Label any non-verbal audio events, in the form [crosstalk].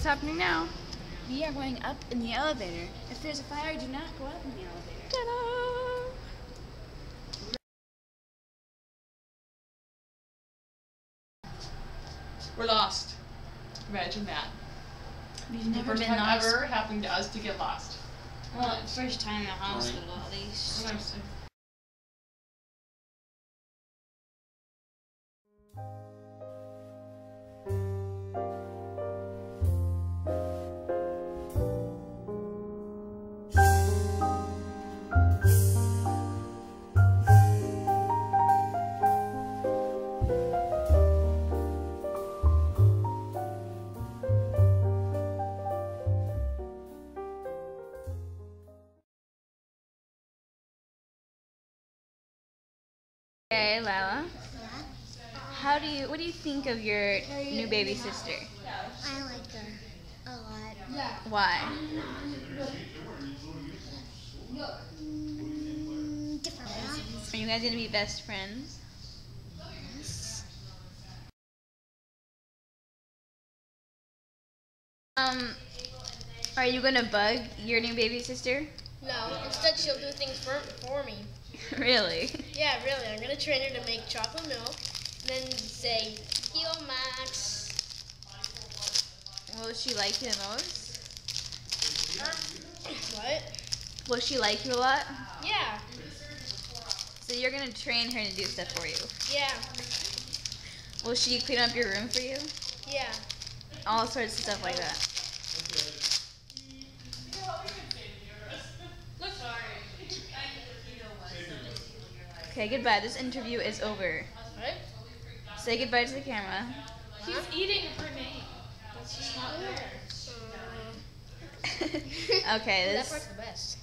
What's happening now? We are going up in the elevator. If there's a fire, do not go up in the elevator. Ta-da! We're lost. Imagine that. We've The never first been time lost. ever happening to us to get lost. Well, first time in a hospital at least. Sometimes Okay, Lila. How do you? What do you think of your new baby sister? I like her a lot. Why? Mm, different ones. Are you guys gonna be best friends? Um, are you gonna bug your new baby sister? No, instead she'll do things for, for me. [laughs] really? Yeah, really. I'm gonna train her to make chocolate milk, then say, "Yo, Max." Will she like you the most? What? Will she like you a lot? Yeah, So you're gonna train her to do stuff for you. yeah, Will she clean up your room for you? yeah. All sorts of stuff like that. Okay, goodbye. This interview is over. What? Say goodbye to the camera. She's eating her name. That's just not fair. Uh, [laughs] okay, that this part's the best.